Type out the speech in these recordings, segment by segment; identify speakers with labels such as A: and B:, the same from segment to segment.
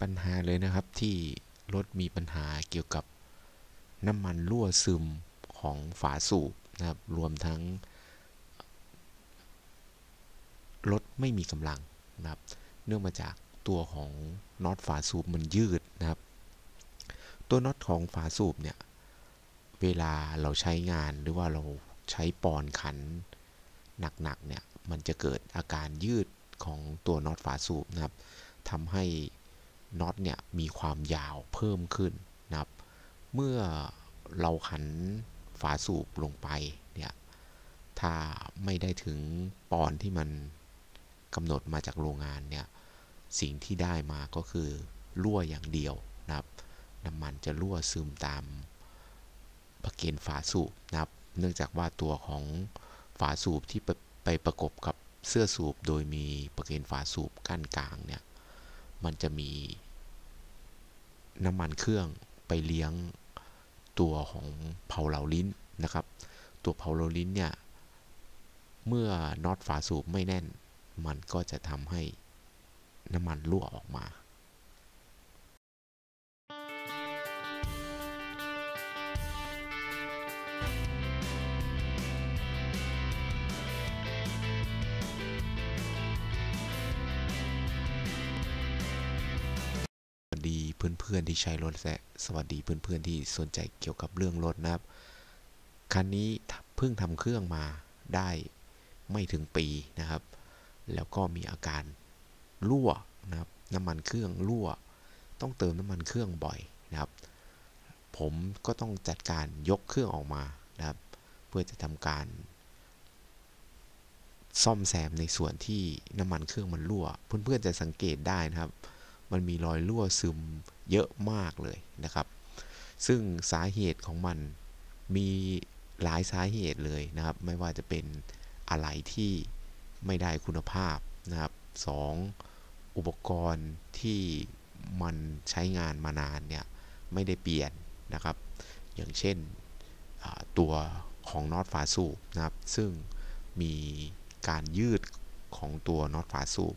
A: ปัญหาเลยนะครับที่รถมีปัญหาเกี่ยวกับน้ำมันรั่วซึมของฝาสูบนะครับ รวมทั้งรถไม่มีกำลังนะครับ เนื่องมาจากตัวของน็อตฝาสูบมันยืดนะครับ ตัวน็อตของฝาสูบเนี่ย เวลาเราใช้งานหรือว่าเราใช้ปอนขันหนักๆเนี่ย มันจะเกิดอาการยืดของตัวน็อตฝาสูบนะครับทำให้ น็อตเนี่ยมีความยาวเพิ่มขึ้นนะครับ เมื่อเราขันฝาสูบลงไปเนี่ยถ้าไม่ได้ถึงปอนที่มันกำหนดมาจากโรงงานเนี่ยสิ่งที่ได้มาก็คือรั่วอย่างเดียวนะครับน้ำมันจะรั่วซึมตามประเกนฝาสูบนะครับ เนื่องจากว่าตัวของฝาสูบที่ไปประกบกับเสื้อสูบโดยมีประเกนฝาสูบกั้นกลางเนี่ย มันจะมีน้ำมันเครื่องไปเลี้ยงตัวของเพาเหลาลิ้นนะครับ ตัวเพาเหลาลิ้นเนี่ย เมื่อน็อตฝาสูบไม่แน่น มันก็จะทำให้น้ำมันรั่วออกมา เพื่อนๆที่ใช้รถและสวัสดีเพื่อนๆที่สนใจเกี่ยวกับเรื่องรถนะครับ คันนี้เพิ่งทำเครื่องมาได้ไม่ถึงปีนะครับ แล้วก็มีอาการรั่วนะครับ น้ำมันเครื่องรั่ว ต้องเติมน้ำมันเครื่องบ่อยนะครับ ผมก็ต้องจัดการยกเครื่องออกมานะครับ เพื่อจะทำการ ซ่อมแซมในส่วนที่น้ำมันเครื่องมันรั่ว เพื่อนๆจะสังเกตได้นะครับ มันมีรอยรั่วซึมเยอะมากเลยนะครับ ซึ่งสาเหตุของมันมีหลายสาเหตุเลยนะครับ ไม่ว่าจะเป็นอะไรที่ไม่ได้คุณภาพนะครับ 2. อุปกรณ์ที่มันใช้งานมานานเนี่ยไม่ได้เปลี่ยนนะครับ อย่างเช่นตัวของน็อตฝาสูบนะครับ ซึ่งมีการยืดของตัวน็อตฝาสูบ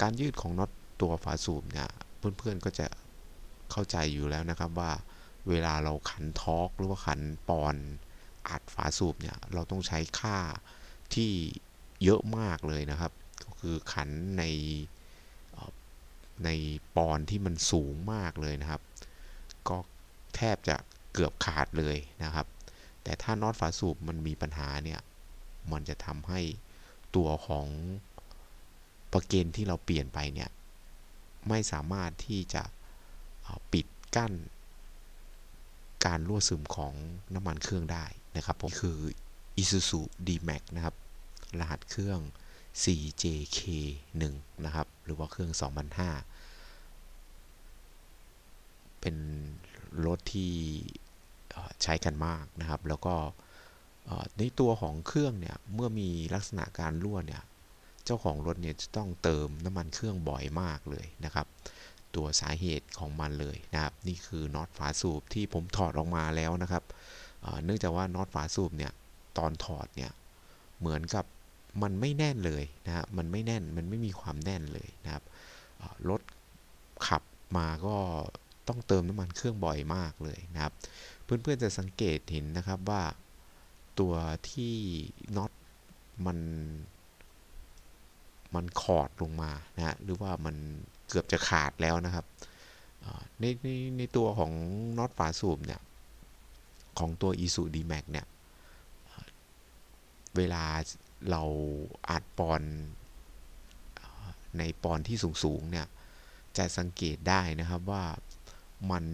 A: การยืดของน็อต ตัวฝาสูบเนี่ยเพื่อนๆก็จะเข้าใจอยู่แล้วนะครับว่าเวลาเราขันทอร์กหรือว่าขันปอนอัดฝาสูบเนี่ยเราต้องใช้ค่าที่เยอะมากเลยนะครับ ก็คือขันในในปอนที่มันสูงมากเลยนะครับ ก็แทบจะเกือบขาดเลยนะครับ แต่ถ้าน็อตฝาสูบมันมีปัญหาเนี่ยมันจะทำให้ตัวของประเกนที่เราเปลี่ยนไปเนี่ย ไม่สามารถที่จะปิดกั้น การรั่วซึมของน้ำมันเครื่องได้นะครับผมคือ Isuzu D-Max นะครับ รหัสเครื่อง 4JK1 นะครับ หรือว่าเครื่อง 2005 เป็นรถที่ใช้กันมากนะครับ แล้วก็ในตัวของเครื่องเนี่ย เมื่อมีลักษณะการรั่วเนี่ย เจ้าของรถเนี่ยจะต้องเติมน้ำมันเครื่องบ่อยมากเลยนะครับ ตัวสาเหตุของมันเลยนะครับ นี่คือน็อตฝาสูบที่ผมถอดออกมาแล้วนะครับเนื่องจากว่าน็อตฝาสูบเนี่ยตอนถอดเนี่ยเหมือนกับมันไม่แน่นเลยนะฮะมันไม่แน่นมันไม่มีความแน่นเลยนะครับรถขับมาก็ต้องเติมน้ำมันเครื่องบ่อยมากเลยนะครับ เพื่อนๆจะสังเกตเห็นนะครับว่าตัวที่น็อตมัน มันขอดลงมานะฮะหรือว่ามันเกือบจะขาดแล้วนะครับในในในตัวของน็อตฝาสูบเนี่ย ของตัว i s u d Max เนี่ย เวลาเราอัดปอนในปอนที่สูงๆเนี่ย จะสังเกตได้นะครับว่ามัน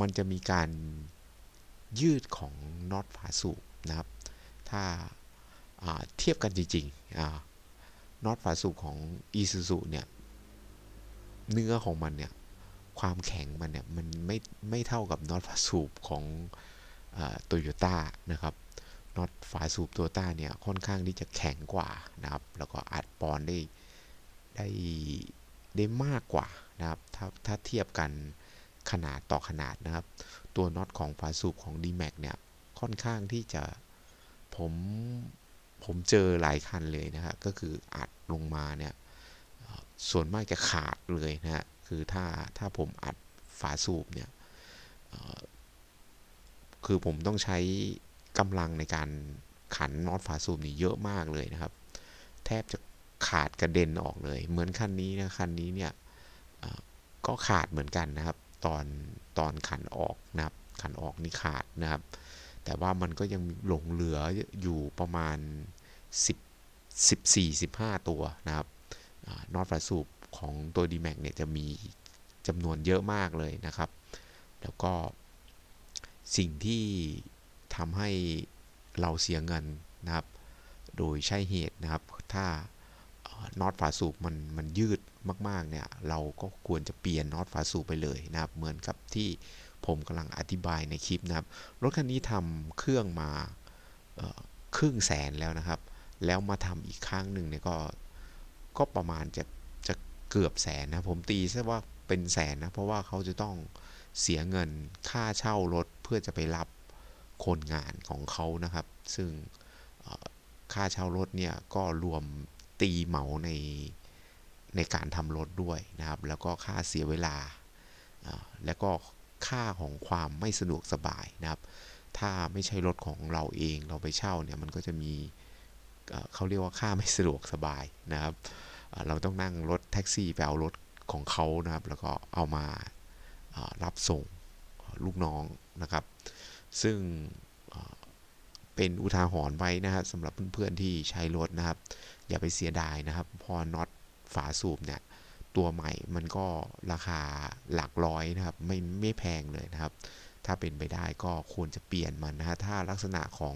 A: มันจะมีการยืดของน็อตฝาสูบนะครับ ถ้า เทียบกันจริงๆน็อตฝาสูบของ i s u z u เนี่ยเนื้อของมันเนี่ยความแข็งมันเนี่ยมันไม่ไม่เท่ากับน็อตฝาสูบของโตโยต้านะครับน็อตฝาสูบโตัวต้าเนี่ยค่อนข้างที่จะแข็งกว่านะครับ แล้วก็อัดปอนได้ได้ได้มากกว่านะครับถ้าถ้าเทียบกันขนาดต่อขนาดนะครับ ตัวน็อตของฝาสูบของ D-Max เนี่ยค่อนข้างที่จะผม ผมเจอหลายคันเลยนะครับก็คืออัดลงมาเนี่ยส่วนมากจะขาดเลยนะฮะคือถ้าถ้าผมอัดฝาสูบเนี่ยคือผมต้องใช้กำลังในการขันน็อตฝาสูบนี่เยอะมากเลยนะครับ แทบจะขาดกระเด็นออกเลย เหมือนคันนี้นะคันนี้เนี่ยก็ขาดเหมือนกันนะครับ ตอนตอนขันออกนะครับขันออกนี่ขาดนะครับ แต่ว่ามันก็ยังหลงเหลืออยู่ประมาณ 10 14 15 ตัวนะครับนอตฝาสูบของตัว d m a x เนี่ยจะมีจำนวนเยอะมากเลยนะครับ แล้วก็สิ่งที่ทำให้เราเสียเงินนะครับ โดยใช่เหตุนะครับ ถ้าน็อตฝาสูบมันมันยืดมากๆเนี่ย เราก็ควรจะเปลี่ยนน็อตฝาสูบไปเลยนะครับ เหมือนกับที่ ผมกำลังอธิบายในคลิปนะครับ รถคันนี้ทำเครื่องมาครึ่งแสนแล้วนะครับ แล้วมาทำอีกครั้งหนึ่งเนี่ยก็ก็ประมาณจะจะเกือบแสนนะผมตีซะว่าเป็นแสนนะเพราะว่าเขาจะต้องเสียเงินค่าเช่ารถเพื่อจะไปรับคนงานของเขานะครับ ซึ่งค่าเช่ารถเนี่ยก็รวมตีเหมาในในการทำรถด้วยนะครับ แล้วก็ค่าเสียเวลา แล้วก็ ค่าของความไม่สะดวกสบายนะครับ ถ้าไม่ใช่รถของเราเองเราไปเช่าเนี่ยมันก็จะมีเขาเรียกว่าค่าไม่สะดวกสบายนะครับ เราต้องนั่งรถแท็กซี่ไปเอารถของเขานะครับ แล้วก็เอามารับส่งลูกน้องนะครับ ซึ่งเป็นอุทาหรณ์ไว้นะครับสำหรับเพื่อนๆที่ใช้รถนะครับ อย่าไปเสียดายนะครับ พอน็อตฝาสูบเนี่ย ตัวใหม่มันก็ราคาหลักร้อยนะครับ ไม่ไม่แพงเลยนะครับ ถ้าเป็นไปได้ก็ควรจะเปลี่ยนมันนะฮะถ้าลักษณะของ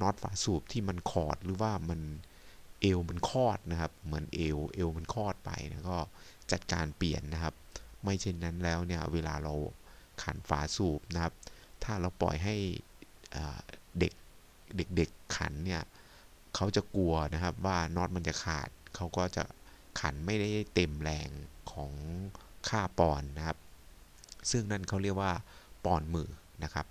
A: น็อตฝาสูบที่มันคอดหรือว่ามันเอวมันคอดนะครับ เหมือนเอวเอวมันคอดไปนะก็จัดการเปลี่ยนนะครับ ไม่เช่นนั้นแล้วเนี่ยเวลาเราขันฝาสูบนะครับ ถ้าเราปล่อยให้เด็กเด็กๆขันเนี่ยเขาจะกลัวนะครับว่าน็อตมันจะขาดเขาก็จะ ขันไม่ได้เต็มแรงของค่าปอนนะครับ ซึ่งนั่นเขาเรียกว่าปอนมือนะครับ